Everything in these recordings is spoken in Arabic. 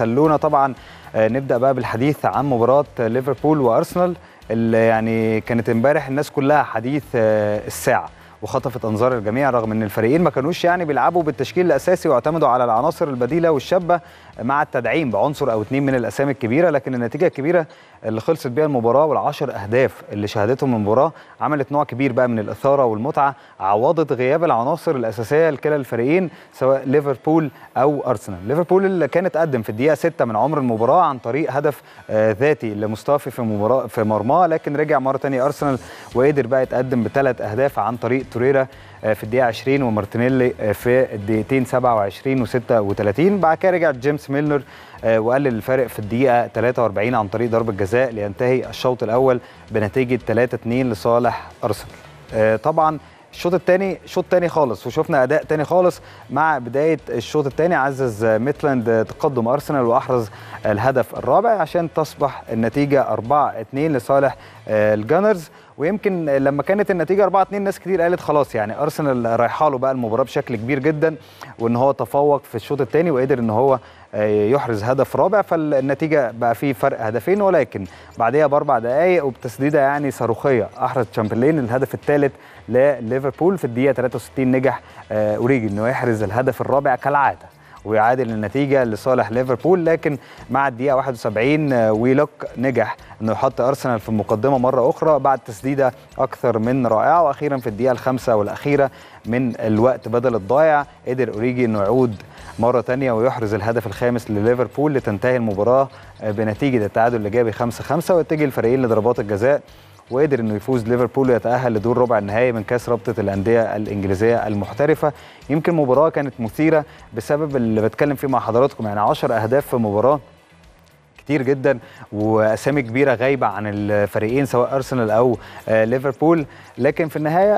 خلونا طبعا نبدأ بقى بالحديث عن مباراة ليفربول وأرسنال اللي يعني كانت امبارح الناس كلها حديث الساعة. وخطفت أنظار الجميع رغم إن الفريقين ما كانوش يعني بيلعبوا بالتشكيل الأساسي واعتمدوا على العناصر البديلة والشابة مع التدعيم بعنصر أو اثنين من الأسامي الكبيرة لكن النتيجة الكبيرة اللي خلصت بيها المباراة والعشر أهداف اللي شهدتهم المباراة عملت نوع كبير بقى من الإثارة والمتعة عوضت غياب العناصر الأساسية لكلا الفريقين سواء ليفربول أو أرسنال. ليفربول اللي كانت قدم في الدقيقة 6 من عمر المباراة عن طريق هدف ذاتي لمصطفى في مباراة في مرماه لكن رجع مرة ثانية أرسنال وقدر بقى يتقدم بثلاث أهداف عن طريق توريرا في الدقيقة 20 ومارتينيلي في الدقيقتين 27 و36 بعد كده رجع جيمس ميلنر وقلل الفارق في الدقيقة 43 عن طريق ضربة جزاء لينتهي الشوط الأول بنتيجة 3 2 لصالح أرسنال. طبعا الشوط الثاني شوط ثاني خالص وشفنا أداء ثاني خالص مع بداية الشوط الثاني عزز ميتلاند تقدم أرسنال وأحرز الهدف الرابع عشان تصبح النتيجة 4 2 لصالح ال Gunners ويمكن لما كانت النتيجة 4 2 ناس كتير قالت خلاص يعني أرسنال رايحة له بقى المباراة بشكل كبير جدا وإن هو تفوق في الشوط الثاني وقدر إن هو يحرز هدف رابع فالنتيجة بقى فيه فرق هدفين ولكن بعدها بأربع دقائق وبتسديدة يعني صاروخية أحرز تشامبرلين الهدف الثالث لليفربول في الدقيقة 63 نجح أوريجي إنه يحرز الهدف الرابع كالعادة. ويعادل النتيجة لصالح ليفربول لكن مع الدقيقة 71 ويلوك نجح إنه يحط أرسنال في المقدمه مرة أخرى بعد تسديدة أكثر من رائعة. وأخيرا في الدقيقة الخامسة والأخيرة من الوقت بدل الضايع قدر أوريجي إنه يعود مرة ثانية ويحرز الهدف الخامس لليفربول لتنتهي المباراة بنتيجة التعادل الإيجابي 5 5 ويتجه الفريقين لضربات الجزاء وقدر إنه يفوز ليفربول ويتأهل لدور ربع النهائي من كأس رابطة الأندية الإنجليزية المحترفة. يمكن مباراة كانت مثيرة بسبب اللي بتكلم فيه مع حضراتكم يعني 10 أهداف في مباراة. كتير جدا وأسامي كبيرة غايبة عن الفريقين سواء أرسنال أو ليفربول. لكن في النهاية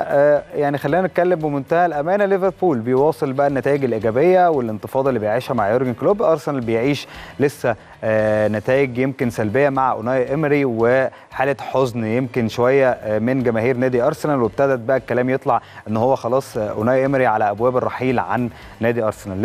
يعني خلينا نتكلم بمنتهى الأمانة ليفربول بيواصل بقى النتائج الإيجابية والانتفاضة اللي بيعيشها مع يورجن كلوب. أرسنال بيعيش لسه نتائج يمكن سلبية مع أوناي إمري وحالة حزن يمكن شوية من جماهير نادي أرسنال. وابتدت بقى الكلام يطلع إن هو خلاص أوناي إمري على أبواب الرحيل عن نادي أرسنال.